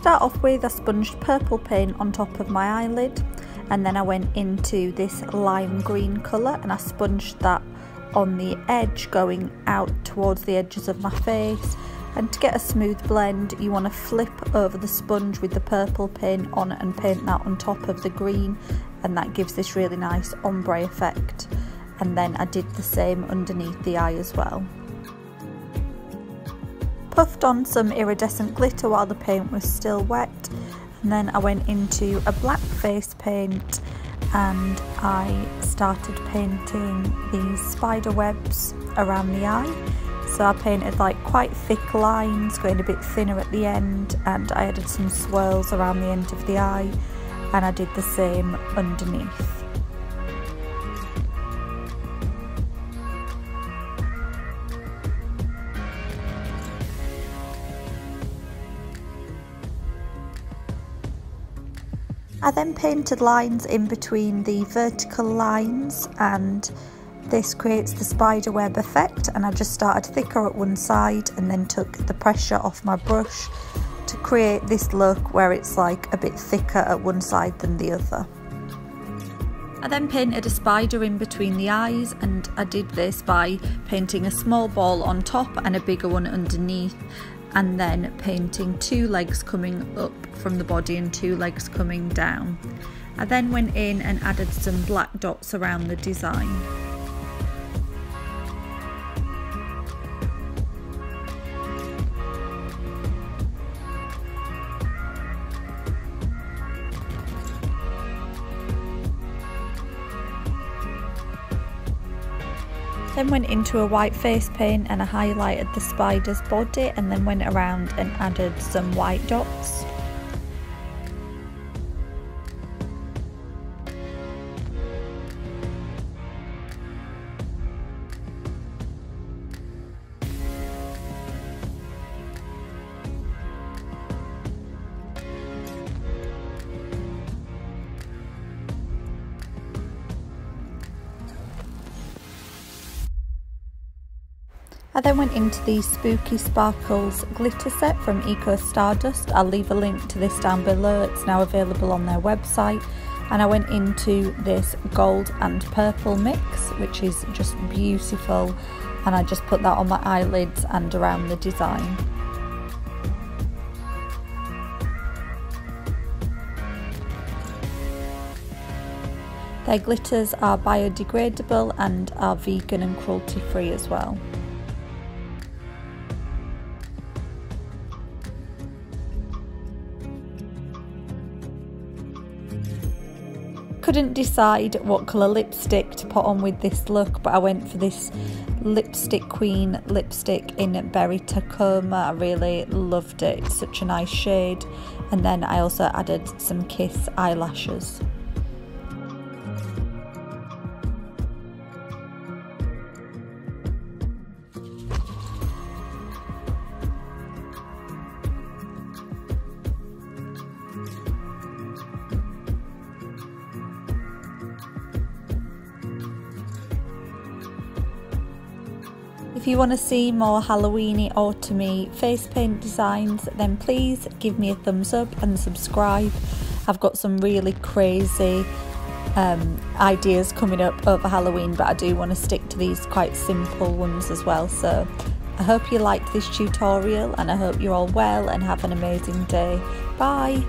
start off with I sponged purple paint on top of my eyelid and then I went into this lime green colour and I sponged that on the edge going out towards the edges of my face and to get a smooth blend you want to flip over the sponge with the purple paint on and paint that on top of the green and that gives this really nice ombre effect and then I did the same underneath the eye as well. Puffed on some iridescent glitter while the paint was still wet and then I went into a black face paint and I started painting these spider webs around the eye so I painted like quite thick lines going a bit thinner at the end and I added some swirls around the end of the eye and I did the same underneath. I then painted lines in between the vertical lines and this creates the spider web effect and I just started thicker at one side and then took the pressure off my brush to create this look where it's like a bit thicker at one side than the other. I then painted a spider in between the eyes and I did this by painting a small ball on top and a bigger one underneath and then painting two legs coming up from the body and two legs coming down. I then went in and added some black dots around the design. Then went into a white face paint and I highlighted the spider's body and then went around and added some white dots. I then went into the Spooky Sparkles glitter set from Eco Stardust. I'll leave a link to this down below. It's now available on their website. And I went into this gold and purple mix, which is just beautiful. And I just put that on my eyelids and around the design. Their glitters are biodegradable and are vegan and cruelty free as well. Couldn't decide what colour lipstick to put on with this look but I went for this lipstick queen lipstick in berry tacoma. I really loved it. It's such a nice shade. And then I also added some kiss eyelashes If you want to see more Halloweeny autumny face paint designs then please give me a thumbs up and subscribe. I've got some really crazy um, ideas coming up over Halloween but I do want to stick to these quite simple ones as well so I hope you liked this tutorial and I hope you're all well and have an amazing day. Bye!